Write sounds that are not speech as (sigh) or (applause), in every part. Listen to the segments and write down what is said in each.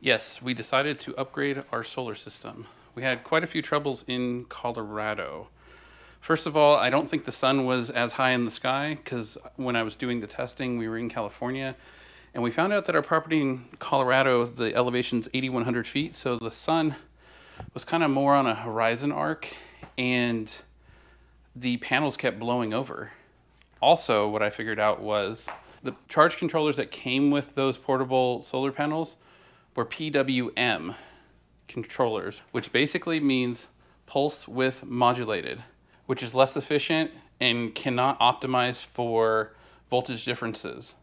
Yes, we decided to upgrade our solar system. We had quite a few troubles in Colorado. First of all, I don't think the sun was as high in the sky because when I was doing the testing, we were in California and we found out that our property in Colorado, the elevation's 8,100 feet, so the sun was kind of more on a horizon arc and the panels kept blowing over. Also, what I figured out was the charge controllers that came with those portable solar panels were PWM controllers, which basically means pulse width modulated, which is less efficient and cannot optimize for voltage differences.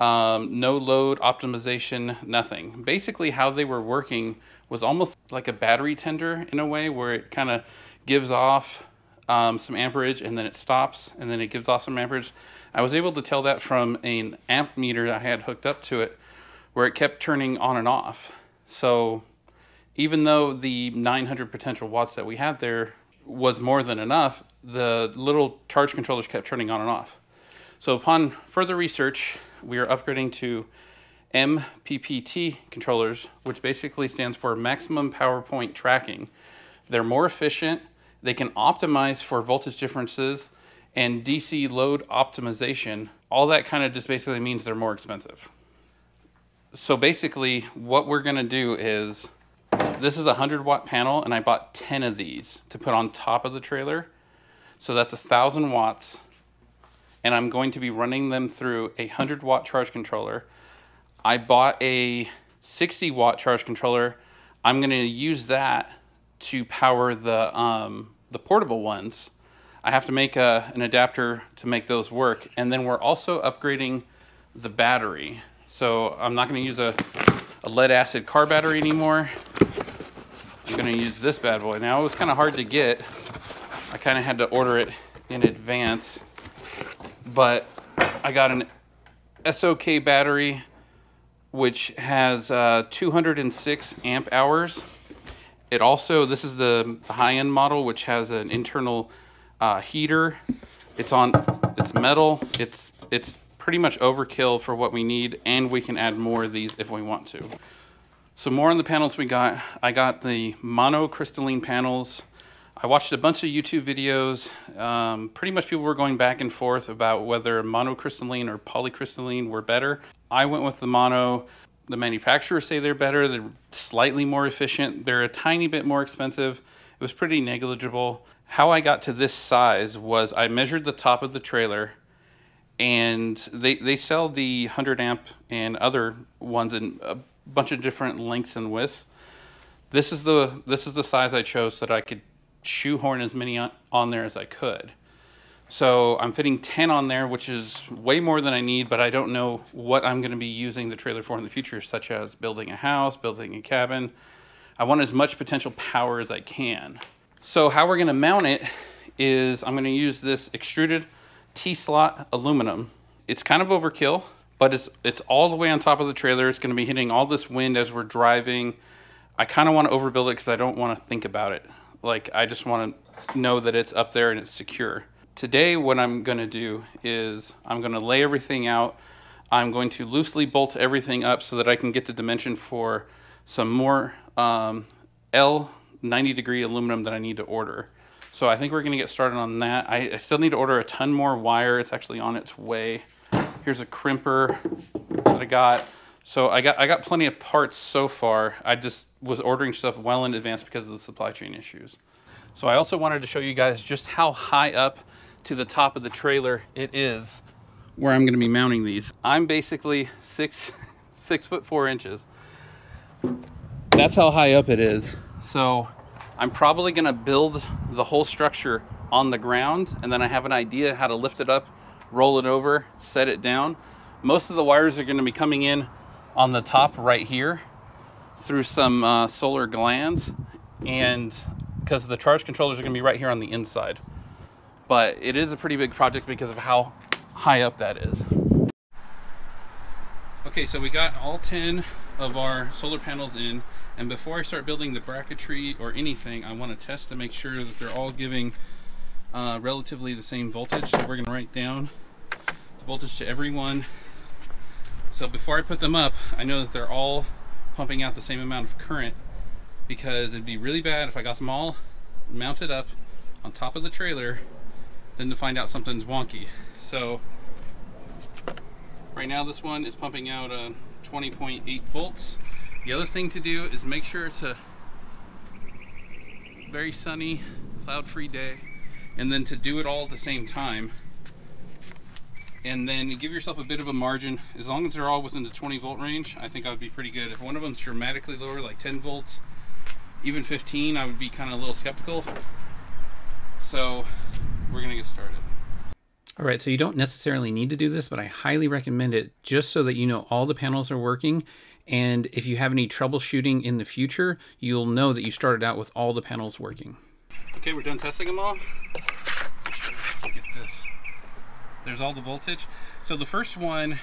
Um, no load optimization, nothing. Basically, how they were working was almost like a battery tender in a way where it kind of gives off um, some amperage and then it stops and then it gives off some amperage. I was able to tell that from an amp meter I had hooked up to it where it kept turning on and off. So even though the 900 potential watts that we had there was more than enough, the little charge controllers kept turning on and off. So upon further research, we are upgrading to MPPT controllers, which basically stands for maximum power point tracking. They're more efficient, they can optimize for voltage differences and DC load optimization. All that kind of just basically means they're more expensive. So basically what we're gonna do is, this is a 100 watt panel and I bought 10 of these to put on top of the trailer. So that's a thousand watts and I'm going to be running them through a 100 watt charge controller. I bought a 60 watt charge controller. I'm going to use that to power the, um, the portable ones. I have to make a, an adapter to make those work. And then we're also upgrading the battery. So I'm not going to use a, a lead acid car battery anymore. I'm going to use this bad boy. Now it was kind of hard to get. I kind of had to order it in advance but I got an SOK battery which has uh, 206 amp hours. It also, this is the high-end model which has an internal uh, heater. It's on, it's metal. It's, it's pretty much overkill for what we need and we can add more of these if we want to. So more on the panels we got. I got the monocrystalline panels I watched a bunch of YouTube videos. Um, pretty much people were going back and forth about whether monocrystalline or polycrystalline were better. I went with the mono. The manufacturers say they're better. They're slightly more efficient. They're a tiny bit more expensive. It was pretty negligible. How I got to this size was I measured the top of the trailer and they, they sell the 100 amp and other ones in a bunch of different lengths and widths. This is the this is the size I chose so that I could shoehorn as many on, on there as I could. So I'm fitting 10 on there, which is way more than I need, but I don't know what I'm going to be using the trailer for in the future, such as building a house, building a cabin. I want as much potential power as I can. So how we're going to mount it is I'm going to use this extruded T-slot aluminum. It's kind of overkill, but it's, it's all the way on top of the trailer. It's going to be hitting all this wind as we're driving. I kind of want to overbuild it because I don't want to think about it. Like I just want to know that it's up there and it's secure. Today what I'm going to do is I'm going to lay everything out. I'm going to loosely bolt everything up so that I can get the dimension for some more um, L 90 degree aluminum that I need to order. So I think we're going to get started on that. I, I, still need to order a ton more wire. It's actually on its way. Here's a crimper that I got. So I got I got plenty of parts so far. I just was ordering stuff well in advance because of the supply chain issues. So I also wanted to show you guys just how high up to the top of the trailer it is where I'm going to be mounting these. I'm basically six (laughs) six foot four inches. That's how high up it is. So I'm probably going to build the whole structure on the ground and then I have an idea how to lift it up, roll it over, set it down. Most of the wires are going to be coming in on the top right here through some uh, solar glands and because the charge controllers are going to be right here on the inside. But it is a pretty big project because of how high up that is. Okay, so we got all 10 of our solar panels in and before I start building the bracketry or anything, I want to test to make sure that they're all giving uh, relatively the same voltage. So we're going to write down the voltage to everyone so before I put them up, I know that they're all pumping out the same amount of current because it'd be really bad if I got them all mounted up on top of the trailer then to find out something's wonky. So right now this one is pumping out uh, 20.8 volts. The other thing to do is make sure it's a very sunny, cloud-free day and then to do it all at the same time and then give yourself a bit of a margin. As long as they're all within the 20 volt range, I think I would be pretty good. If one of them's dramatically lower, like 10 volts, even 15, I would be kind of a little skeptical. So we're gonna get started. All right, so you don't necessarily need to do this, but I highly recommend it just so that you know all the panels are working. And if you have any troubleshooting in the future, you'll know that you started out with all the panels working. Okay, we're done testing them all. Get this there's all the voltage. So the first one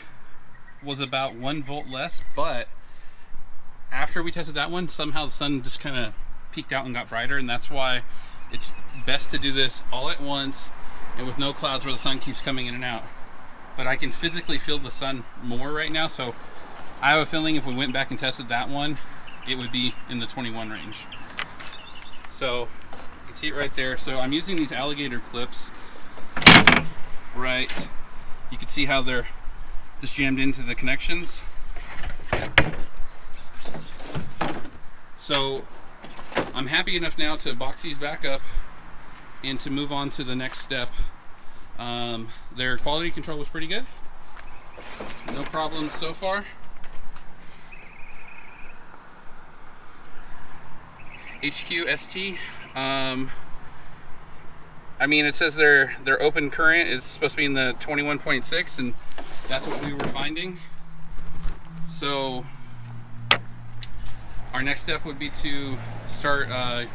was about one volt less, but after we tested that one, somehow the sun just kind of peaked out and got brighter, and that's why it's best to do this all at once and with no clouds where the sun keeps coming in and out. But I can physically feel the sun more right now, so I have a feeling if we went back and tested that one, it would be in the 21 range. So you can see it right there. So I'm using these alligator clips right. You can see how they're just jammed into the connections. So I'm happy enough now to box these back up and to move on to the next step. Um, their quality control was pretty good. No problems so far. HQST. Um, I mean, it says their their open current is supposed to be in the 21.6, and that's what we were finding. So our next step would be to start uh,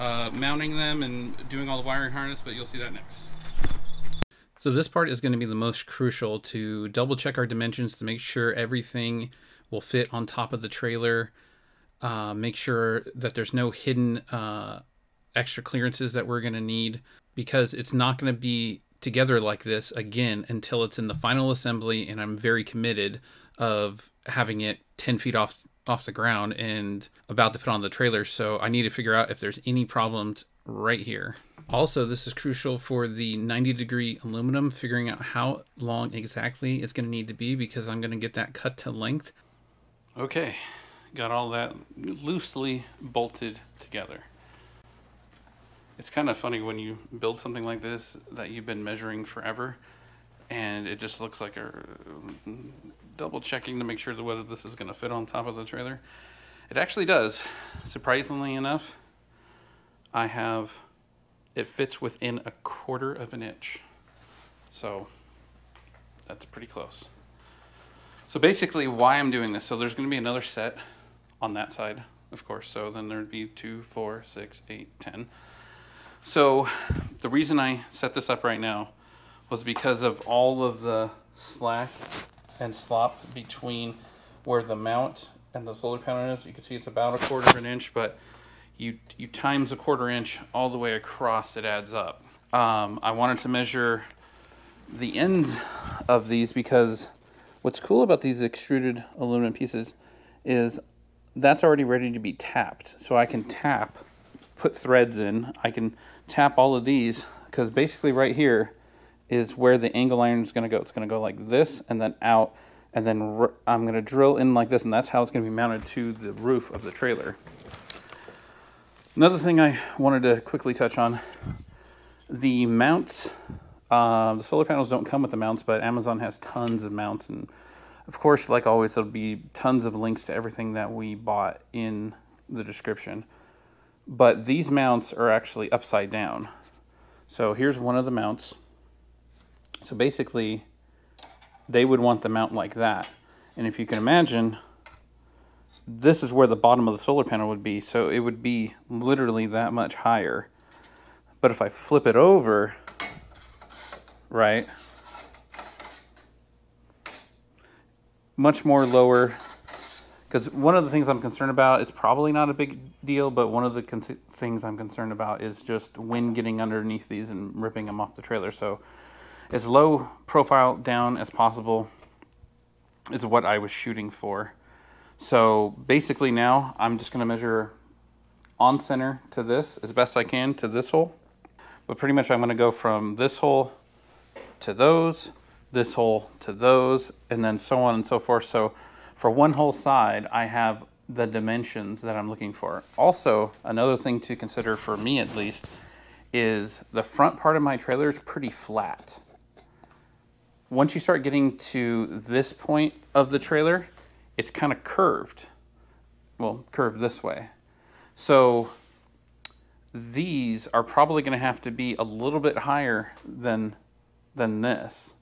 uh, mounting them and doing all the wiring harness, but you'll see that next. So this part is going to be the most crucial to double check our dimensions to make sure everything will fit on top of the trailer. Uh, make sure that there's no hidden uh, extra clearances that we're going to need because it's not going to be together like this again until it's in the final assembly and I'm very committed of having it 10 feet off off the ground and about to put on the trailer so I need to figure out if there's any problems right here. Also, this is crucial for the 90 degree aluminum, figuring out how long exactly it's going to need to be because I'm going to get that cut to length. Okay, got all that loosely bolted together. It's kind of funny when you build something like this that you've been measuring forever and it just looks like a double checking to make sure that whether this is going to fit on top of the trailer. It actually does. Surprisingly enough, I have it fits within a quarter of an inch. So that's pretty close. So basically why I'm doing this, so there's going to be another set on that side, of course. So then there'd be two, four, six, eight, ten. So the reason I set this up right now was because of all of the slack and slop between where the mount and the solar panel is. You can see it's about a quarter of an inch, but you, you times a quarter inch all the way across, it adds up. Um, I wanted to measure the ends of these because what's cool about these extruded aluminum pieces is that's already ready to be tapped. So I can tap put threads in, I can tap all of these because basically right here is where the angle iron is going to go. It's going to go like this and then out and then I'm going to drill in like this and that's how it's going to be mounted to the roof of the trailer. Another thing I wanted to quickly touch on, the mounts, uh, the solar panels don't come with the mounts, but Amazon has tons of mounts and of course, like always, there'll be tons of links to everything that we bought in the description but these mounts are actually upside down. So here's one of the mounts. So basically, they would want the mount like that. And if you can imagine, this is where the bottom of the solar panel would be. So it would be literally that much higher. But if I flip it over, right, much more lower because one of the things I'm concerned about, it's probably not a big deal, but one of the things I'm concerned about is just wind getting underneath these and ripping them off the trailer. So as low profile down as possible is what I was shooting for. So basically now I'm just going to measure on center to this as best I can to this hole. But pretty much I'm going to go from this hole to those, this hole to those, and then so on and so forth. So for one whole side, I have the dimensions that I'm looking for. Also, another thing to consider for me at least is the front part of my trailer is pretty flat. Once you start getting to this point of the trailer, it's kind of curved. Well, curved this way. So these are probably going to have to be a little bit higher than than this.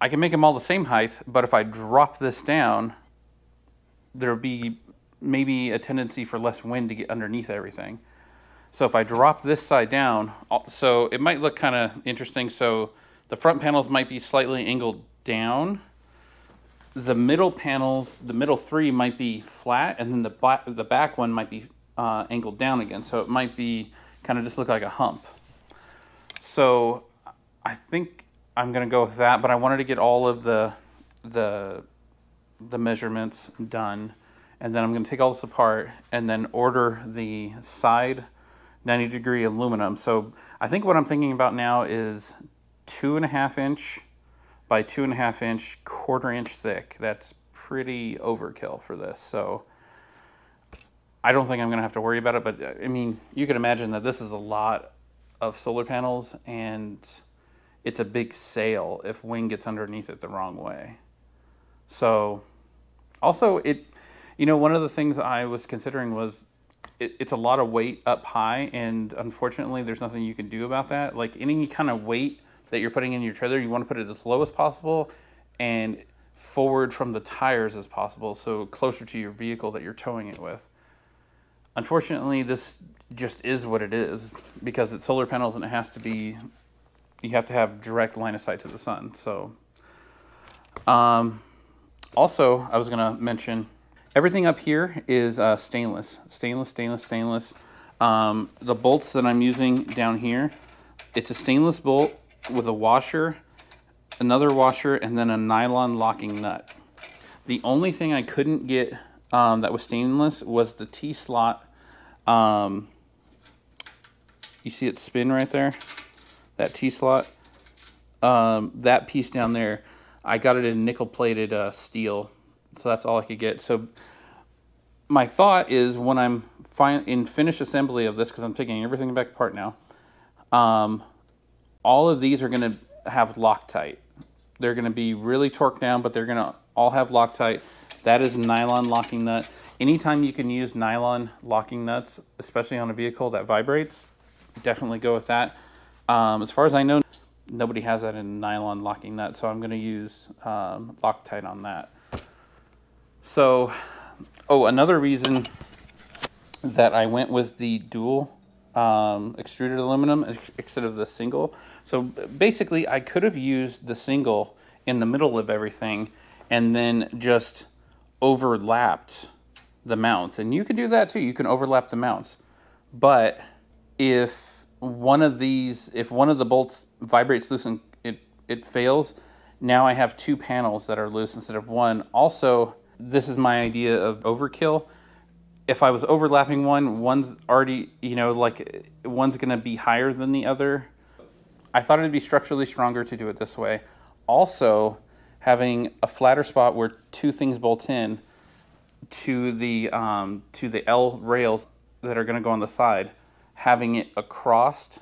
I can make them all the same height, but if I drop this down, there'll be maybe a tendency for less wind to get underneath everything. So if I drop this side down, so it might look kind of interesting. So the front panels might be slightly angled down. The middle panels, the middle three might be flat, and then the back, the back one might be uh, angled down again. So it might be kind of just look like a hump. So I think I'm gonna go with that, but I wanted to get all of the the the measurements done, and then I'm gonna take all this apart and then order the side 90 degree aluminum. So I think what I'm thinking about now is two and a half inch by two and a half inch, quarter inch thick. That's pretty overkill for this. So I don't think I'm gonna have to worry about it, but uh, I mean, you can imagine that this is a lot of solar panels and it's a big sail if wind gets underneath it the wrong way. So also it, you know, one of the things I was considering was it, it's a lot of weight up high and unfortunately there's nothing you can do about that. Like any kind of weight that you're putting in your trailer, you want to put it as low as possible and forward from the tires as possible, so closer to your vehicle that you're towing it with. Unfortunately, this just is what it is because it's solar panels and it has to be you have to have direct line of sight to the sun. So, um, also, I was going to mention everything up here is uh, stainless, stainless, stainless, stainless. Um, the bolts that I'm using down here, it's a stainless bolt with a washer, another washer, and then a nylon locking nut. The only thing I couldn't get um, that was stainless was the T-slot. Um, you see it spin right there? that T-slot, um, that piece down there, I got it in nickel-plated uh, steel. So that's all I could get. So my thought is when I'm in finished assembly of this, because I'm taking everything back apart now, um, all of these are going to have Loctite. They're going to be really torqued down, but they're going to all have Loctite. That is nylon locking nut. Anytime you can use nylon locking nuts, especially on a vehicle that vibrates, definitely go with that. Um, as far as I know, nobody has that in nylon locking nut, so I'm going to use um, Loctite on that. So, oh, another reason that I went with the dual um, extruded aluminum instead of the single. So basically, I could have used the single in the middle of everything and then just overlapped the mounts. And you can do that too. You can overlap the mounts. But if one of these, if one of the bolts vibrates loose and it, it fails, now I have two panels that are loose instead of one. Also, this is my idea of overkill. If I was overlapping one, one's already, you know, like one's gonna be higher than the other. I thought it'd be structurally stronger to do it this way. Also, having a flatter spot where two things bolt in to the, um, to the L rails that are gonna go on the side having it across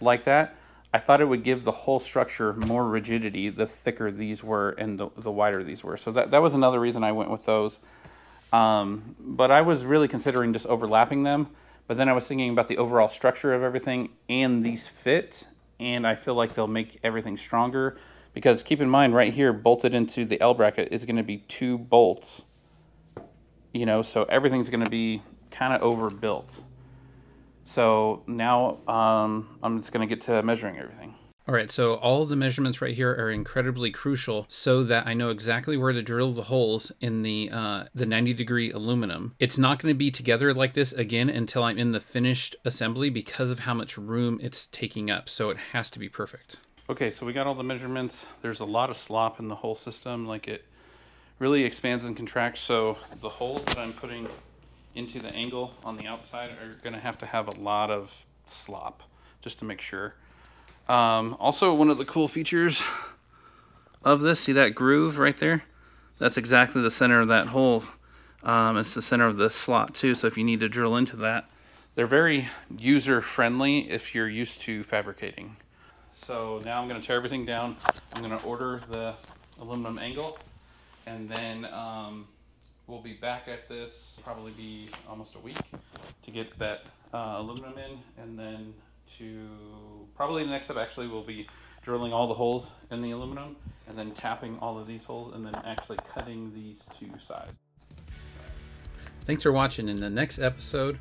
like that, I thought it would give the whole structure more rigidity the thicker these were and the, the wider these were. So that, that was another reason I went with those. Um, but I was really considering just overlapping them. But then I was thinking about the overall structure of everything and these fit. And I feel like they'll make everything stronger. Because keep in mind, right here, bolted into the L bracket is going to be two bolts. You know, so everything's going to be kind of overbuilt. So now um, I'm just going to get to measuring everything. All right, so all the measurements right here are incredibly crucial so that I know exactly where to drill the holes in the uh, the 90 degree aluminum. It's not going to be together like this again until I'm in the finished assembly because of how much room it's taking up. So it has to be perfect. Okay, so we got all the measurements. There's a lot of slop in the whole system. Like it really expands and contracts. So the holes that I'm putting into the angle on the outside are going to have to have a lot of slop just to make sure. Um, also, one of the cool features of this, see that groove right there? That's exactly the center of that hole. Um, it's the center of the slot too, so if you need to drill into that, they're very user friendly if you're used to fabricating. So now I'm going to tear everything down. I'm going to order the aluminum angle and then um, we'll be back at this probably be almost a week to get that uh, aluminum in and then to probably the next step actually will be drilling all the holes in the aluminum and then tapping all of these holes and then actually cutting these two sides. Thanks for watching. In the next episode,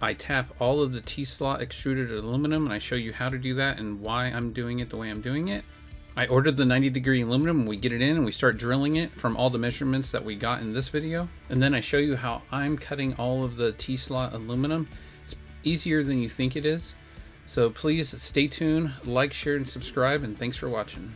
I tap all of the T-slot extruded aluminum and I show you how to do that and why I'm doing it the way I'm doing it. I ordered the 90 degree aluminum and we get it in and we start drilling it from all the measurements that we got in this video. And then I show you how I'm cutting all of the T-slot aluminum. It's easier than you think it is. So please stay tuned, like, share, and subscribe, and thanks for watching.